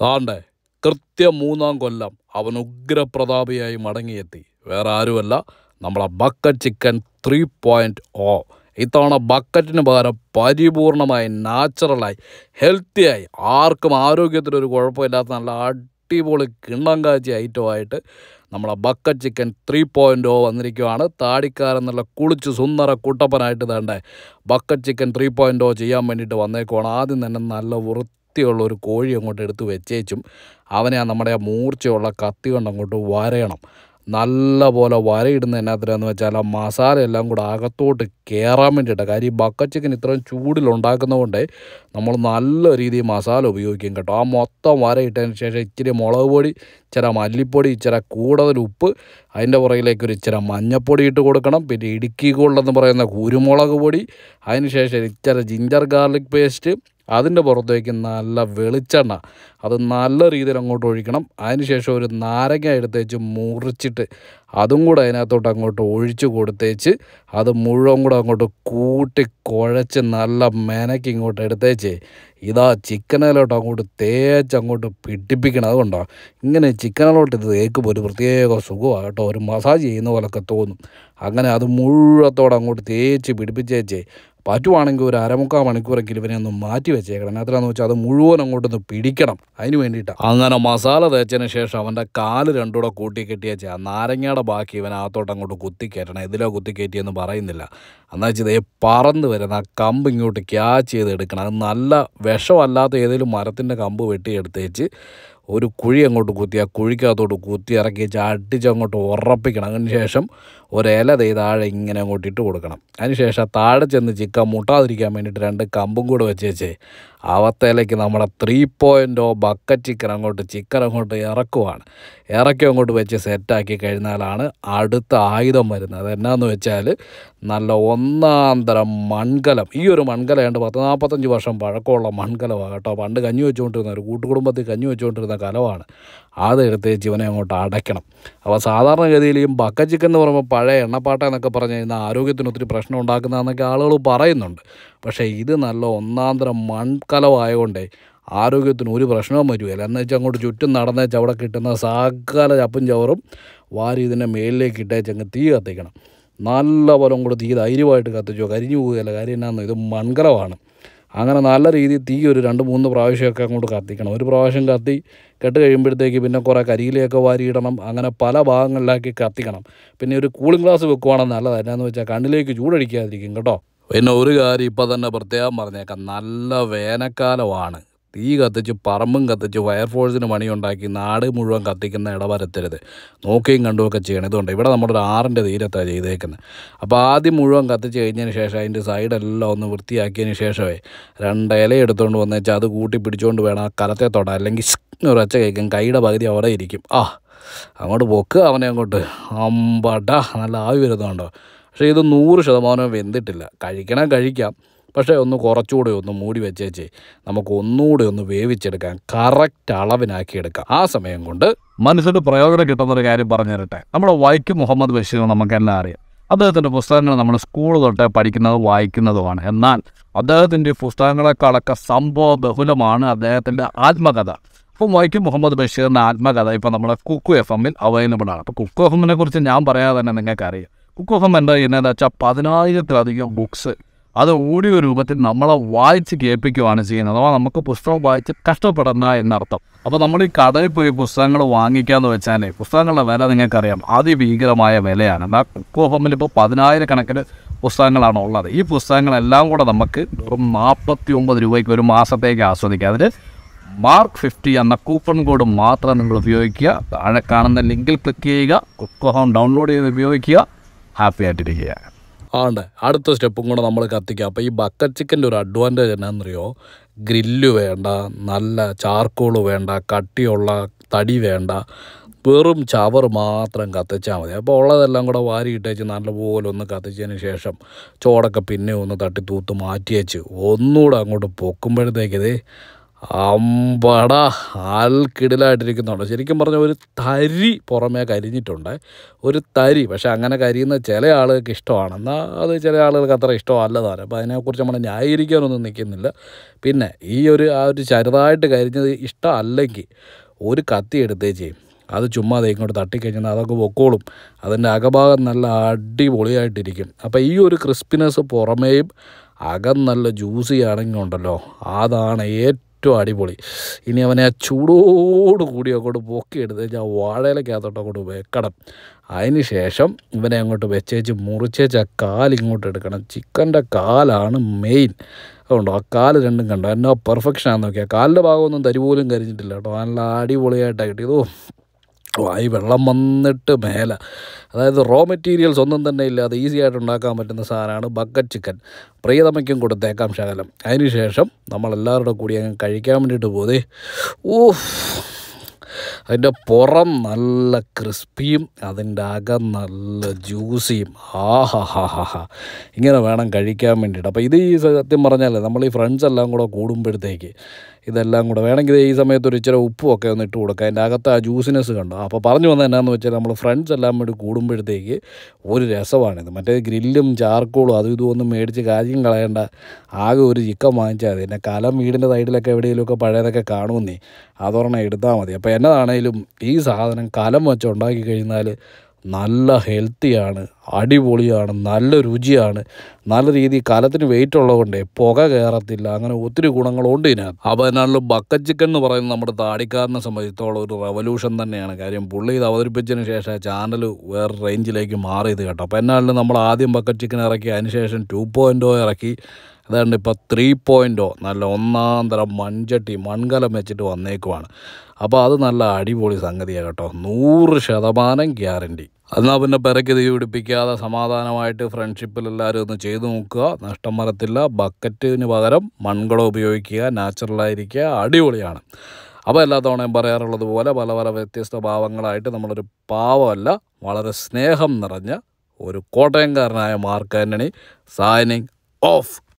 ആണ്ടേ കൃത്യം മൂന്നാം കൊല്ലം അവൻ ഉഗ്രപ്രതാപിയായി മടങ്ങിയെത്തി. വേറെ ആരുമല്ല. നമ്മളെ bucket chicken three point O ഇത്തവണ ബക്കറ്റിന് പകരം പരിപൂർണമായി നാച്ചുറലായി ഹെൽത്തിയായി ആർക്കും ആരോഗ്യത്തിനൊരു കുഴപ്പമില്ലാത്ത നല്ല അടിപൊളി കിണ്ണം കാച്ചി ഐറ്റമായിട്ട് നമ്മളെ bucket chicken three point O വന്നിരിക്കുവാണ്. താടിക്കാരെന്നുള്ള കുളിച്ച് സുന്ദര കുട്ടപ്പനായിട്ട് തേണ്ടേ bucket chicken three point O ചെയ്യാൻ വേണ്ടിയിട്ട് വന്നേക്കുവാണ്. ആദ്യം തന്നെ നല്ല വൃത്തിയുള്ള ഒരു കോഴി അങ്ങോട്ട് എടുത്ത് വെച്ചേച്ചും അവനെ ആ നമ്മുടെ ആ മൂർച്ചയുള്ള കത്തി കൊണ്ട് അങ്ങോട്ട് വരയണം. നല്ല പോലെ വരയിടുന്ന എന്നാത്തിനാന്ന് വെച്ചാൽ ആ മസാല എല്ലാം കൂടെ അകത്തോട്ട് കയറാൻ വേണ്ടിയിട്ടാണ് കാര്യം ഈ ബക്ക ചിക്കൻ ഇത്രയും ചൂടിലുണ്ടാക്കുന്നതുകൊണ്ട് നമ്മൾ നല്ല രീതിയിൽ മസാല ഉപയോഗിക്കും കേട്ടോ. ആ മൊത്തം വരയിട്ടതിന് ശേഷം ഇച്ചിരി മുളക് പൊടി ഇച്ചിരി മല്ലിപ്പൊടി ഇച്ചിരി കൂടുതൽ ഉപ്പ് അതിന്റെ പുറകിലേക്ക് ഒരു ഇച്ചിരി മഞ്ഞപ്പൊടി ഇട്ട് കൊടുക്കണം. പിന്നെ ഇടുക്കി ഗോൾഡ് പറയുന്ന കുരുമുളക് പൊടി അതിന് ശേഷം ഇച്ചിരി ജിഞ്ചർ ഗാർലിക് പേസ്റ്റ് അതിന്റെ പുറത്തേക്ക് നല്ല വെളിച്ചെണ്ണ. അത് നല്ല രീതിയിൽ അങ്ങോട്ട് ഒഴിക്കണം. അതിനുശേഷം ഒരു നാരങ്ങ എടുത്തേച്ച് മുറിച്ചിട്ട് അതും കൂടെ അതിനകത്തോട്ട് അങ്ങോട്ട് ഒഴിച്ചു കൊടുത്തേച്ച് അത് മുഴുവൻ കൂടെ അങ്ങോട്ട് കൂട്ടി കുഴച്ച് നല്ല മെനക്ക് ഇങ്ങോട്ട് എടുത്തേച്ച് ഇതാ ചിക്കനിലോട്ട് അങ്ങോട്ട് തേച്ച് അങ്ങോട്ട് പിടിപ്പിക്കണം അതുകൊണ്ടോ ഇങ്ങനെ ചിക്കനിലോട്ട് ഇത് തേക്കുമ്പോൾ ഒരു പ്രത്യേക സുഖമാണ് കേട്ടോ. ഒരു മസാജ് ചെയ്യുന്ന പോലൊക്കെ തോന്നും. അങ്ങനെ അത് മുഴുവത്തോടെ അങ്ങോട്ട് തേച്ച് പിടിപ്പിച്ചേച്ചേ പറ്റുവാണെങ്കിൽ ഒരു അരമുക്കാൽ മണിക്കൂറെങ്കിലും ഇവനെ ഒന്ന് മാറ്റി വെച്ചേക്കണം. അതിനാന്ന് വെച്ചാൽ അത് മുഴുവൻ അങ്ങോട്ടൊന്ന് പിടിക്കണം. അതിന് വേണ്ടിയിട്ടാണ് അങ്ങനെ മസാല തേച്ചതിന് ശേഷം അവന്റെ കാൽ രണ്ടുകൂടെ കൂട്ടി കെട്ടിയേച്ച് ആ നാരങ്ങയുടെ ബാക്കി ഇവൻ അകത്തോട്ട് അങ്ങോട്ട് കുത്തി കയറ്റണം ഇതിലോ കുത്തി കയറ്റിയെന്ന് പറയുന്നില്ല. എന്നാൽ വെച്ചാൽ ഇതേ പറന്ന് വരുന്ന ആ കമ്പ് ഇങ്ങോട്ട് ക്യാച്ച് ചെയ്ത് എടുക്കണം. അത് നല്ല വിഷമല്ലാത്ത ഏതെങ്കിലും മരത്തിന്റെ കമ്പ് വെട്ടിയെടുത്തേച്ച് ഒരു കുഴി അങ്ങോട്ട് കുത്തി ആ കുഴിക്കകത്തോട്ട് കുത്തി ഇറക്കി വെച്ച് അടിച്ച് അങ്ങോട്ട് ഉറപ്പിക്കണം. അതിന് ശേഷം ഒരില തേ താഴെ ഇങ്ങനെ അങ്ങോട്ട് ഇട്ട് കൊടുക്കണം. അതിനുശേഷം താഴെ ചെന്ന് ചിക്കൻ മുട്ടാതിരിക്കാൻ വേണ്ടിയിട്ട് രണ്ട് കമ്പും കൂടെ വെച്ച് വെച്ച് അവത്തേലേക്ക് നമ്മുടെ ത്രീ പോയിന്റോ ബക്കറ്റ് ചിക്കൻ അങ്ങോട്ട് ചിക്കൻ അങ്ങോട്ട് ഇറക്കുവാണ്. ഇറക്കി അങ്ങോട്ട് വെച്ച് സെറ്റാക്കി കഴിഞ്ഞാലാണ് അടുത്ത ആയുധം വരുന്നത്. അതെന്നാന്ന് വെച്ചാൽ നല്ല ഒന്നാം തരം മൺകലം. ഈ ഒരു മൺകലം ഉണ്ട് പത്ത് നാൽപ്പത്തഞ്ച് വർഷം പഴക്കമുള്ള മൺകലമാണ് കേട്ടോ. പണ്ട് കഞ്ഞി വെച്ചുകൊണ്ടിരുന്ന ഒരു കൂട്ടുകുടുംബത്തിൽ കഞ്ഞി വെച്ചുകൊണ്ടിരുന്ന കലമാണ്. അത് ജീവനെ അങ്ങോട്ട് അടയ്ക്കണം. അപ്പോൾ സാധാരണഗതിയിൽ ഈ ബക്ക ചിക്കൻ എന്ന് പറയുമ്പോൾ പഴയ എണ്ണപ്പാട്ട എന്നൊക്കെ പറഞ്ഞു കഴിഞ്ഞാൽ ആരോഗ്യത്തിന് ഒത്തിരി പ്രശ്നം ഉണ്ടാക്കുന്നതെന്നൊക്കെ ആളുകൾ പറയുന്നുണ്ട്. പക്ഷേ ഇത് നല്ല ഒന്നാന്തരം തരം മൺകലമായതുകൊണ്ടേ ആരോഗ്യത്തിന് ഒരു പ്രശ്നവും വരുകയില്ല എന്ന് വെച്ചാൽ അങ്ങോട്ട് ചുറ്റും നടന്നേച്ച് അവിടെ കിട്ടുന്ന സകല ചപ്പും ചവറും വാരി ഇതിന്റെ മേലിലേക്ക് ഇട്ടേച്ച് അങ്ങ് തീ കത്തിക്കണം. നല്ല പോലെ കൂടെ തീ ധൈര്യമായിട്ട് കത്തിച്ചോ കരിഞ്ഞു പോവുകയല്ല. കാര്യം എന്നാന്ന്? ഇത് മൺകലമാണ്. അങ്ങനെ നല്ല രീതിയിൽ തീ ഒരു രണ്ട് മൂന്ന് പ്രാവശ്യമൊക്കെ അങ്ങോട്ട് കത്തിക്കണം. ഒരു പ്രാവശ്യം കത്തി കെട്ട് കഴിയുമ്പോഴത്തേക്ക് പിന്നെ കുറേ കരിയിലയൊക്കെ വാരിയിടണം. അങ്ങനെ പല ഭാഗങ്ങളിലാക്കി കത്തിക്കണം. പിന്നെ ഒരു കൂളിംഗ് ഗ്ലാസ് വെക്കുവാണെങ്കിൽ നല്ലതാണ് എന്നാന്ന് വെച്ചാൽ കണ്ണിലേക്ക് ചൂടടിക്കാതിരിക്കും കേട്ടോ. പിന്നെ ഒരു കാര്യം ഇപ്പം തന്നെ പ്രത്യേകം പറഞ്ഞേക്കാം. നല്ല വേനൽക്കാലമാണ്. തീ കത്തിച്ച് പറമ്പും കത്തിച്ച് ഫയർഫോഴ്സിന് പണിയുണ്ടാക്കി നാട് മുഴുവൻ കത്തിക്കുന്ന ഇടവരത്തരുത്. നോക്കുകയും കണ്ടുമൊക്കെ ചെയ്യണം. ഇതുകൊണ്ട് ഇവിടെ നമ്മുടെ ഒരു ആറിന്റെ തീരത്താണ് ചെയ്തേക്കുന്നത് അപ്പോൾ ആദ്യം മുഴുവൻ കത്തിച്ച് കഴിഞ്ഞതിന് ശേഷം അതിന്റെ സൈഡെല്ലാം ഒന്ന് വൃത്തിയാക്കിയതിന് ശേഷമേ രണ്ട് ഇല എടുത്തുകൊണ്ട് വന്നേച്ചാൽ അത് കൂട്ടി പിടിച്ചുകൊണ്ട് വേണം ആ കലത്തെ തൊട അല്ലെങ്കിൽ ഒരച്ച കേൾക്കും. കൈയുടെ പകുതി അവിടെ ഇരിക്കും. ആ അങ്ങോട്ട് പൊക്കുക അവനെ അങ്ങോട്ട്. അമ്പട നല്ല ആവി വരുന്നുണ്ടോ? പക്ഷേ ഇത് നൂറ് ശതമാനം വെന്തിട്ടില്ല. കഴിക്കണം കഴിക്കാം. പക്ഷേ ഒന്ന് കുറച്ചുകൂടെ ഒന്ന് മൂടി വെച്ചേച്ച്. നമുക്ക് ഒന്നുകൂടെ ഒന്ന് വേവിച്ചെടുക്കാൻ കറക്റ്റ് അളവിനാക്കി എടുക്കാം ആ സമയം കൊണ്ട് മനസ്സിന് പ്രയോജനം കിട്ടുന്ന ഒരു കാര്യം പറഞ്ഞു തരട്ടെ നമ്മുടെ വൈക്കം മുഹമ്മദ് ബഷീർ നമുക്കെല്ലാം അറിയാം. അദ്ദേഹത്തിന്റെ പുസ്തകങ്ങൾ നമ്മൾ സ്കൂൾ തൊട്ടേ പഠിക്കുന്നത് വായിക്കുന്നതുമാണ്. എന്നാൽ അദ്ദേഹത്തിന്റെ പുസ്തകങ്ങളെക്കാളൊക്കെ സംഭവ ബഹുലമാണ് അദ്ദേഹത്തിന്റെ ആത്മകഥ. അപ്പം വൈക്കം മുഹമ്മദ് ബഷീറിന്റെ ആത്മകഥ ഇപ്പം നമ്മുടെ കുക്കു എഫ് എമ്മിൽ അവൈലബിൾ ആണ്. അപ്പോൾ കുക്കു എഫ് എമ്മിനെ കുറിച്ച് ഞാൻ പറയാതെ തന്നെ നിങ്ങൾക്കറിയാം. കുക്കു എഫ് എം എന്താ ചെയ്യുന്നതെന്ന് വെച്ചാൽ പതിനായിരത്തിലധികം ബുക്സ് അത് ഓഡിയോ രൂപത്തിൽ നമ്മളെ വായിച്ച് കേൾപ്പിക്കുകയാണ് ചെയ്യുന്നത്. അഥവാ നമുക്ക് പുസ്തകം വായിച്ച് കഷ്ടപ്പെടണ്ട എന്നർത്ഥം. അപ്പോൾ നമ്മൾ ഈ കടയിൽ പോയി പുസ്തകങ്ങൾ വാങ്ങിക്കാന്ന് വെച്ചാലേ പുസ്തകങ്ങളുടെ വില നിങ്ങൾക്കറിയാം. അതിഭീകരമായ വിലയാണ്. എന്നാൽ കുക്കു ഹോമിൽ ഇപ്പോൾ പതിനായിരക്കണക്കിന് പുസ്തകങ്ങളാണ് ഉള്ളത്. ഈ പുസ്തകങ്ങളെല്ലാം കൂടെ നമുക്ക് നാൽപ്പത്തി ഒമ്പത് രൂപയ്ക്ക് ഒരു മാസത്തേക്ക് ആസ്വദിക്കാം. അതിന് മാർക്ക് ഫിഫ്റ്റി എന്ന കൂപ്പൺ കോഡ് മാത്രം നിങ്ങൾ ഉപയോഗിക്കുക. താഴെ കാണുന്ന ലിങ്കിൽ ക്ലിക്ക് ചെയ്യുക. കുക്കു ഹോം ഡൗൺലോഡ് ചെയ്ത് ഉപയോഗിക്കുക. ഹാപ്പി ആയിട്ടിരിക്കുക. ആണ്ട് അടുത്ത സ്റ്റെപ്പും കൂടെ നമ്മൾ കത്തിക്കുക അപ്പോൾ ഈ ബക്കറ്റ് ചിക്കന്റെ ഒരു അഡ്വാന്റേജ് എന്നാണെന്നറിയോ ഗ്രില്ല് വേണ്ട നല്ല ചാർക്കോൾ വേണ്ട കട്ടിയുള്ള തടി വേണ്ട വെറും ചവർ മാത്രം കത്തിച്ചാൽ മതി. അപ്പോൾ ഉള്ളതെല്ലാം കൂടെ വാരിയിട്ടേച്ച് നല്ലപോലെ ഒന്ന് കത്തിച്ചതിന് ശേഷം ചോടൊക്കെ പിന്നെ ഒന്ന് തട്ടി തൂത്ത് മാറ്റിയേച്ച് ഒന്നുകൂടെ അങ്ങോട്ട് പൊക്കുമ്പോഴത്തേക്കിതേ അമ്പടാ ആൽക്കിടിലായിട്ടിരിക്കുന്നുണ്ട്. ശരിക്കും പറഞ്ഞാൽ ഒരു തരി പുറമേ കരിഞ്ഞിട്ടുണ്ട്. ഒരു തരി പക്ഷേ അങ്ങനെ കരിയുന്ന ചില ആളുകൾക്ക് ഇഷ്ടമാണ്. എന്നാൽ അത് ചില ആളുകൾക്ക് അത്ര ഇഷ്ടമല്ല അപ്പോൾ അതിനെക്കുറിച്ച് നമ്മൾ ന്യായീകരിക്കാനൊന്നും നിൽക്കുന്നില്ല. പിന്നെ ഈ ഒരു ആ ഒരു ചെറുതായിട്ട് കരിഞ്ഞത് ഇഷ്ടമല്ലെങ്കിൽ ഒരു കത്തി എടുത്തേ ചെയ്യും. അത് ചുമ്മാ ദേ ഇങ്ങോട്ട് തട്ടിക്കഴിഞ്ഞാൽ അതൊക്കെ പൊക്കോളും. അതിന്റെ അകഭാഗം നല്ല അടിപൊളിയായിട്ടിരിക്കും. അപ്പോൾ ഈ ഒരു ക്രിസ്പിനെസ് പുറമേയും അകം നല്ല ജ്യൂസി ആണെങ്കിൽ ഉണ്ടല്ലോ അതാണ് ഏറ്റവും അടിപൊളി. ഇനി അവനെ ആ ചൂടോട് കൂടി അങ്ങോട്ട് പൊക്കിയെടുത്ത് കഴിഞ്ഞാൽ വാഴയിലേക്കകത്തോട്ട് അങ്ങോട്ട് വെക്കണം. അതിന് ശേഷം ഇവനെ അങ്ങോട്ട് വെച്ചേച്ച് മുറിച്ചേച്ച് ആ കാലിങ്ങോട്ട് എടുക്കണം. ചിക്കന്റെ കാലാണ് മെയിൻ അതുകൊണ്ടോ ആ കാൽ രണ്ടും കണ്ടോ? എന്നാ പെർഫെക്ഷൻ ആണെന്ന് നോക്കിയാൽ കാലിന്റെ ഭാഗമൊന്നും തരി പോലും കരിഞ്ഞിട്ടില്ല കേട്ടോ. നല്ല അടിപൊളിയായിട്ടാണ് കിട്ടിയത്. വായി വെള്ളം വന്നിട്ട് മേല. അതായത് റോ മെറ്റീരിയൽസ് ഒന്നും തന്നെ ഇല്ലാതെ ഈസി ആയിട്ട് ഉണ്ടാക്കാൻ പറ്റുന്ന സാധനമാണ് ബക്കറ്റ് ചിക്കൻ പ്രിയതമയ്ക്കും കൊടുത്തേക്കാം ശകലം. അതിന് ശേഷം നമ്മളെല്ലാവരുടെ കൂടി അങ്ങ് കഴിക്കാൻ വേണ്ടിയിട്ട് പോതേ ഊഫ്. അതിന്റെ പുറം നല്ല ക്രിസ്പിയും അതിന്റെ അകം നല്ല ജ്യൂസിയും ആഹാ ഹാ ഹാ ഹാ ഇങ്ങനെ വേണം കഴിക്കാൻ വേണ്ടിയിട്ട്. അപ്പോൾ ഇത് ഈ സത്യം പറഞ്ഞാലേ നമ്മൾ ഈ ഫ്രണ്ട്സ് എല്ലാം കൂടെ കൂടുമ്പോഴത്തേക്ക് ഇതെല്ലാം കൂടെ. വേണമെങ്കിൽ ഈ സമയത്ത് ഒരു ഇച്ചിരി ഉപ്പും ഒക്കെ ഒന്ന് ഇട്ട് കൊടുക്കുക അതിന്റെ അകത്ത് ആ ജ്യൂസിനെസ് കണ്ടോ? അപ്പോൾ പറഞ്ഞു വന്നത് എന്നാന്ന് വെച്ചാൽ നമ്മൾ ഫ്രണ്ട്സ് എല്ലാം കൂടി കൂടുമ്പോഴത്തേക്ക് ഒരു രസമാണിത്. മറ്റേ ഗ്രില്ലും ചാർക്കോളും അതും ഇതും ഒന്നും മേടിച്ച് കാര്യം കളയേണ്ട. ആകെ ഒരു ചിക്കൻ വാങ്ങിച്ചാൽ മതി. പിന്നെ കലം വീടിന്റെ സൈഡിലൊക്കെ എവിടെയെങ്കിലുമൊക്കെ പഴയതൊക്കെ കാണുമെന്നേ. അതൊരെണ്ണം എടുത്താൽ മതി. അപ്പോൾ എന്നതാണേലും ഈ സാധനം കലം വെച്ച് ഉണ്ടാക്കി കഴിഞ്ഞാൽ നല്ല ഹെൽത്തിയാണ് അടിപൊളിയാണ് നല്ല രുചിയാണ് നല്ല രീതി കാലത്തിന് വെയിറ്റ് ഉള്ളതുകൊണ്ട് പുക കയറത്തില്ല അങ്ങനെ ഒത്തിരി ഗുണങ്ങളുണ്ട് ഇതിനകത്ത്. അപ്പോൾ അതിനാണല്ലോ ബക്കറ്റ് ചിക്കൻ എന്ന് പറയുന്നത് നമ്മുടെ താടിക്കാരനെ സംബന്ധിച്ചിടത്തോളം ഒരു റവല്യൂഷൻ തന്നെയാണ്. കാര്യം പുള്ളി ഇത് അവതരിപ്പിച്ചതിന് ശേഷം ചാനൽ വേറെ റേഞ്ചിലേക്ക് മാറിയത് കേട്ടോ. അപ്പോൾ എന്നാലും നമ്മൾ ആദ്യം ബക്കറ്റ് ചിക്കൻ ഇറക്കി അതിനുശേഷം ടു പോയിന്റോ ഇറക്കി. അതാണ്ട് ഇപ്പോൾ ത്രീ പോയിന്റോ നല്ല ഒന്നാം തരം മൺചട്ടി മൺകലം വെച്ചിട്ട് വന്നേക്കുവാണ്. അപ്പോൾ അത് നല്ല അടിപൊളി സംഗതിയാണ് കേട്ടോ. നൂറ് ശതമാനം ഗ്യാരണ്ടി. എന്നാൽ പിന്നെ പെരക്ക് തീ പിടിപ്പിക്കാതെ സമാധാനമായിട്ട് ഫ്രണ്ട്ഷിപ്പിൽ എല്ലാവരും ഒന്ന് ചെയ്തു നോക്കുക. നഷ്ടം വരത്തില്ല. ബക്കറ്റിന് പകരം മൺകുളം ഉപയോഗിക്കുക നാച്ചുറലായിരിക്കുക അടിപൊളിയാണ്. അപ്പോൾ എല്ലാ തവണയും പറയാറുള്ളത് പോലെ പല പല വ്യത്യസ്ത ഭാവങ്ങളായിട്ട് നമ്മളൊരു പാവമല്ല വളരെ സ്നേഹം നിറഞ്ഞ ഒരു കോട്ടയംകാരനായ മാർക്ക് ആന്റണി സൈനിങ് ഓഫ്